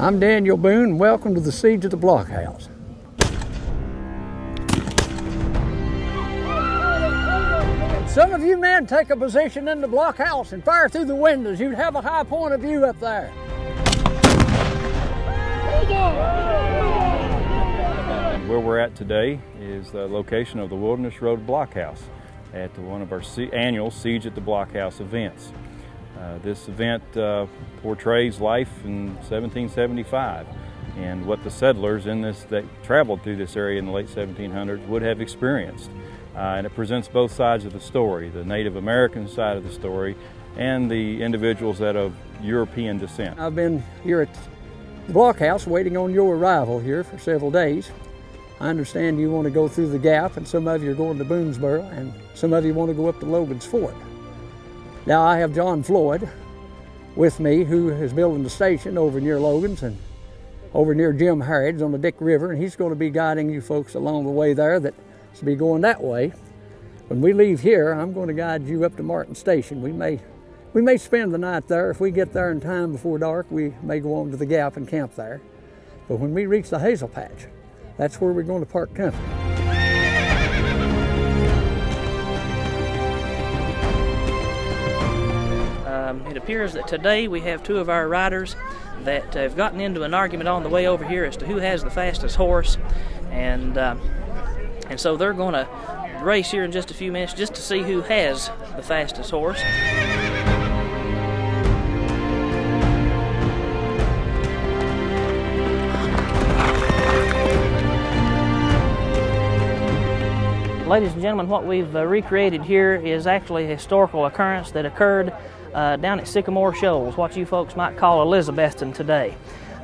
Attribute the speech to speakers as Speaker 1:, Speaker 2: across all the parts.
Speaker 1: I'm Daniel Boone, welcome to the Siege of the Blockhouse. Some of you men take a position in the blockhouse and fire through the windows. You'd have a high point of view up there.
Speaker 2: Where we're at today is the location of the Wilderness Road Blockhouse at one of our annual Siege at the Blockhouse events. Uh, this event uh, portrays life in 1775 and what the settlers in this that traveled through this area in the late 1700s would have experienced. Uh, and it presents both sides of the story, the Native American side of the story and the individuals that of European descent.
Speaker 1: I've been here at the blockhouse waiting on your arrival here for several days. I understand you want to go through the gap and some of you are going to Boonesboro and some of you want to go up to Logan's Fort. Now I have John Floyd with me who is building the station over near Logan's and over near Jim Harrod's on the Dick River and he's going to be guiding you folks along the way there that to be going that way. When we leave here, I'm going to guide you up to Martin Station. We may, we may spend the night there. If we get there in time before dark, we may go on to the Gap and camp there. But when we reach the Hazel Patch, that's where we're going to park company.
Speaker 3: Um, it appears that today we have two of our riders that have gotten into an argument on the way over here as to who has the fastest horse. And uh, and so they're going to race here in just a few minutes just to see who has the fastest horse. Ladies and gentlemen, what we've uh, recreated here is actually a historical occurrence that occurred uh, down at Sycamore Shoals, what you folks might call Elizabethton today.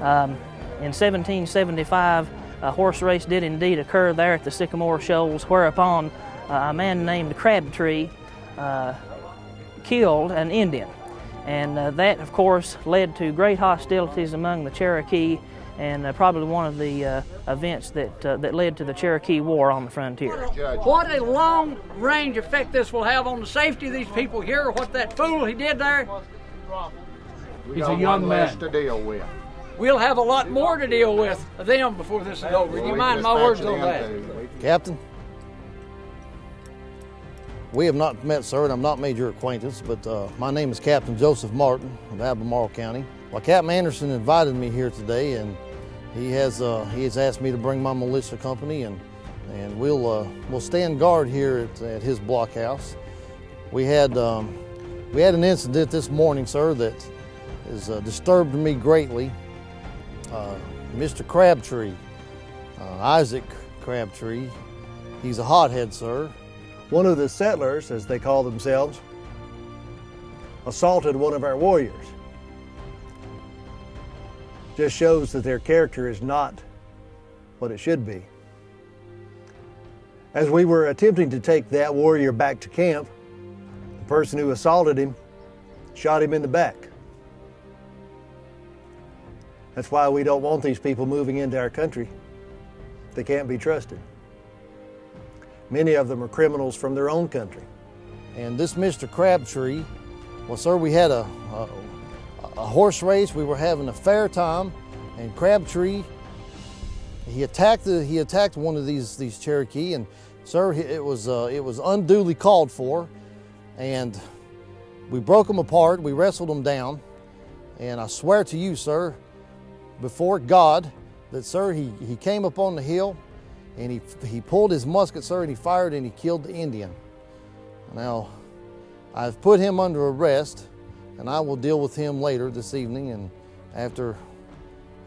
Speaker 3: Um, in 1775, a horse race did indeed occur there at the Sycamore Shoals, whereupon uh, a man named Crabtree uh, killed an Indian. And uh, that, of course, led to great hostilities among the Cherokee and uh, probably one of the uh, events that, uh, that led to the Cherokee War on the frontier.
Speaker 1: What a long range effect this will have on the safety of these people here, what that fool he did there.
Speaker 4: He's a young man to deal with
Speaker 1: we'll have a lot more to deal with them before this is over. You mind my words on that?
Speaker 5: Captain, we have not met, sir, and I've not made your acquaintance, but uh, my name is Captain Joseph Martin of Albemarle County. Well, Captain Anderson invited me here today, and he has uh, he has asked me to bring my militia company, and and we'll uh, we'll stand guard here at, at his blockhouse. We had um, we had an incident this morning, sir, that has uh, disturbed me greatly. Uh, Mr. Crabtree, uh, Isaac Crabtree. He's a hothead, sir.
Speaker 6: One of the settlers, as they call themselves, assaulted one of our warriors. Just shows that their character is not what it should be. As we were attempting to take that warrior back to camp, the person who assaulted him shot him in the back. That's why we don't want these people moving into our country. They can't be trusted. Many of them are criminals from their own country.
Speaker 5: And this Mr. Crabtree, well, sir, we had a, a horse race. We were having a fair time, and Crabtree, he attacked the, he attacked one of these these Cherokee, and sir, it was uh, it was unduly called for, and we broke them apart. We wrestled them down, and I swear to you, sir, before God that, sir, he, he came up on the hill and he, he pulled his musket, sir, and he fired and he killed the Indian. Now, I've put him under arrest and I will deal with him later this evening and after,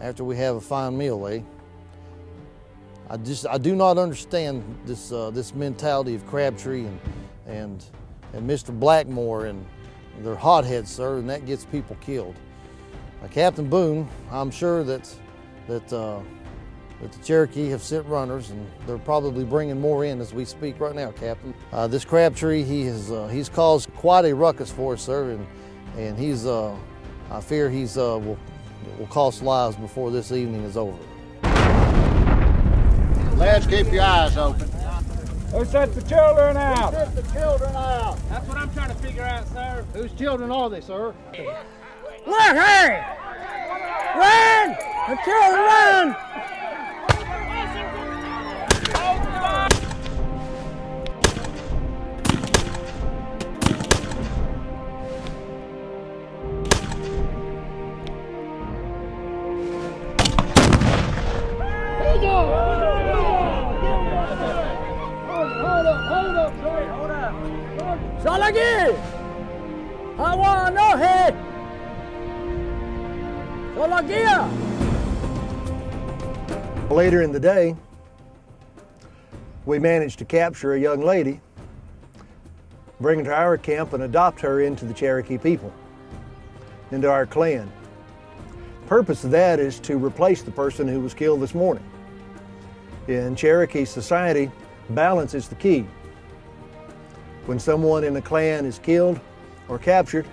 Speaker 5: after we have a fine meal, eh? I just I do not understand this uh, this mentality of Crabtree and and and Mr. Blackmore and they're hotheads, sir, and that gets people killed. Uh, Captain Boone, I'm sure that that uh, that the Cherokee have sent runners, and they're probably bringing more in as we speak right now, Captain. Uh, this Crabtree, he has uh, he's caused quite a ruckus for us, sir, and and he's uh, I fear he's uh, will will cost lives before this evening is over.
Speaker 4: Lads, keep your eyes open.
Speaker 7: Who set the children out?
Speaker 4: Who set the children out?
Speaker 7: That's what I'm trying to figure out, sir.
Speaker 4: Whose children are they, sir?
Speaker 1: Look, Harry! Run! The children run! Hawa no!
Speaker 6: Later in the day, we managed to capture a young lady, bring her to our camp, and adopt her into the Cherokee people, into our clan. The purpose of that is to replace the person who was killed this morning. In Cherokee society, balance is the key. When someone in a clan is killed or captured,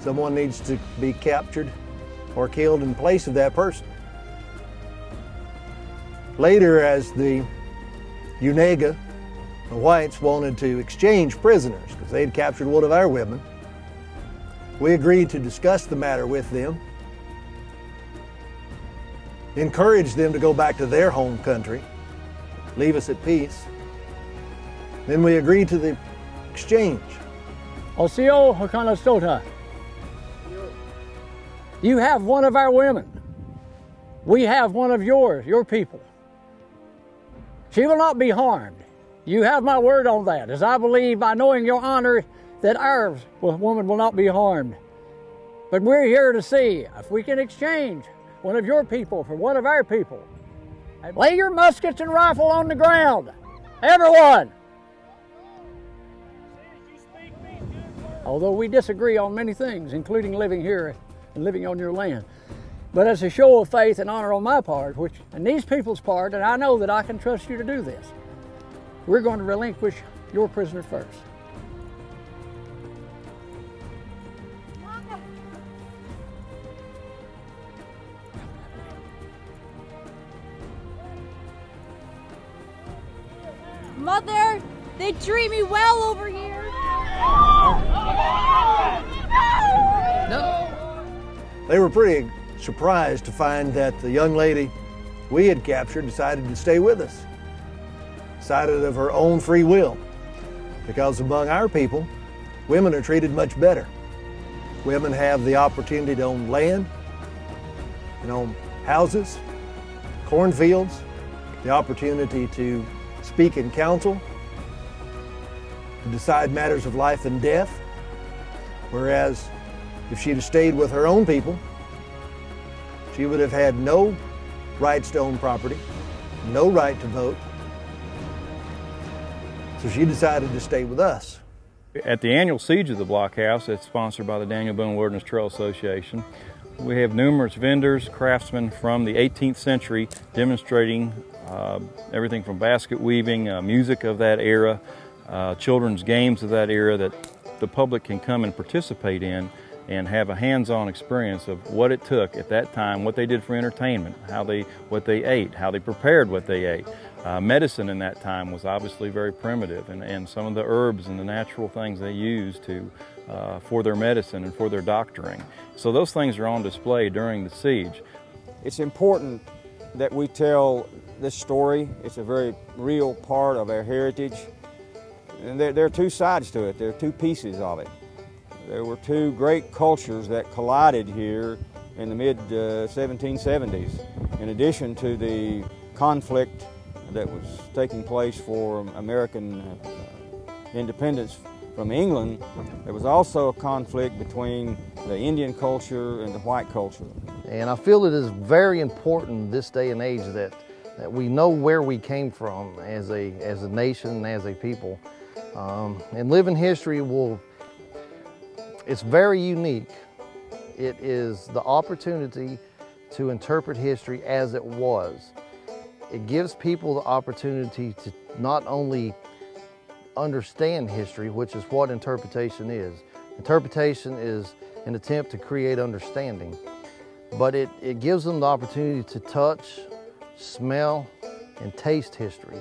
Speaker 6: someone needs to be captured or killed in place of that person. Later, as the Unega, the whites wanted to exchange prisoners because they'd captured one of our women, we agreed to discuss the matter with them, encourage them to go back to their home country, leave us at peace. Then we agree to the exchange.
Speaker 1: Osiyo Hakanastota. You have one of our women. We have one of yours, your people. She will not be harmed. You have my word on that, as I believe by knowing your honor that our woman will not be harmed. But we're here to see if we can exchange one of your people for one of our people. And lay your muskets and rifle on the ground. Everyone! Although we disagree on many things, including living here and living on your land. But as a show of faith and honor on my part, which and these people's part, and I know that I can trust you to do this, we're going to relinquish your prisoner first.
Speaker 8: Mother, they treat me well over here. No.
Speaker 6: They were pretty surprised to find that the young lady we had captured decided to stay with us. Decided of her own free will. Because among our people, women are treated much better. Women have the opportunity to own land, and own houses, cornfields, the opportunity to speak in council, to decide matters of life and death. Whereas if she'd have stayed with her own people, she would have had no rights to own property, no right to vote. So she decided to stay with us.
Speaker 2: At the annual siege of the blockhouse, that's sponsored by the Daniel Boone Wilderness Trail Association, we have numerous vendors, craftsmen from the 18th century demonstrating uh, everything from basket weaving, uh, music of that era, uh, children's games of that era that the public can come and participate in and have a hands-on experience of what it took at that time, what they did for entertainment, how they, what they ate, how they prepared what they ate. Uh, medicine in that time was obviously very primitive, and, and some of the herbs and the natural things they used to, uh, for their medicine and for their doctoring. So those things are on display during the siege.
Speaker 9: It's important that we tell this story. It's a very real part of our heritage. And there, there are two sides to it. There are two pieces of it. There were two great cultures that collided here in the mid uh, 1770s. In addition to the conflict that was taking place for American uh, independence from England, there was also a conflict between the Indian culture and the white culture.
Speaker 5: And I feel it is very important this day and age that, that we know where we came from as a, as a nation and as a people. Um, and living history will, it's very unique. It is the opportunity to interpret history as it was. It gives people the opportunity to not only understand history, which is what interpretation is. Interpretation is an attempt to create understanding, but it, it gives them the opportunity to touch, smell, and taste history.